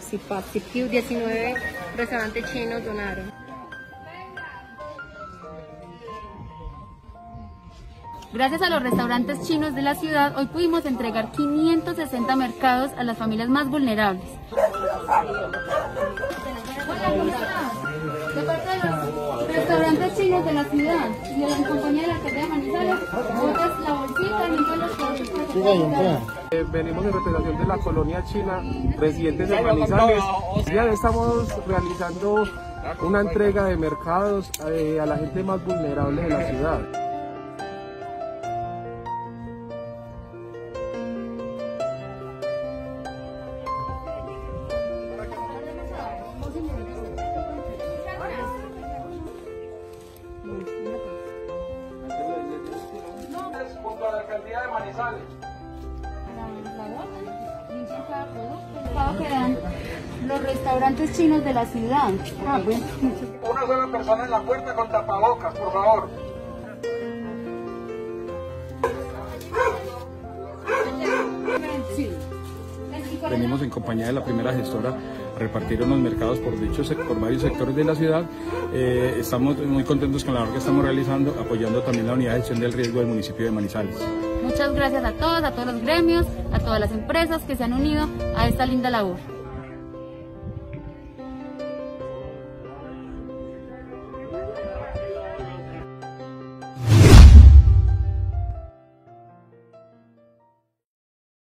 Zipap, Zipq, 19 restaurantes chinos donaron. Gracias a los restaurantes chinos de la ciudad, hoy pudimos entregar 560 mercados a las familias más vulnerables. Hola, ¿cómo estás? De parte de los restaurantes chinos de la ciudad y de la compañía de la alcaldía de Manizales, botas la bolsita, limpia los productos. Eh, venimos en representación de la colonia china, residentes de Manizales. Ya estamos realizando una entrega de mercados eh, a la gente más vulnerable de la ciudad. junto a la alcaldía de Manizales. Los restaurantes chinos de la ciudad. Ah, pues, Una sola persona en la puerta con tapabocas, por favor. Venimos en compañía de la primera gestora a repartir unos mercados por dichos por varios sectores de la ciudad. Eh, estamos muy contentos con la labor que estamos realizando, apoyando también la unidad de gestión del riesgo del municipio de Manizales. Muchas gracias a todos, a todos los gremios, a todas las empresas que se han unido a esta linda labor.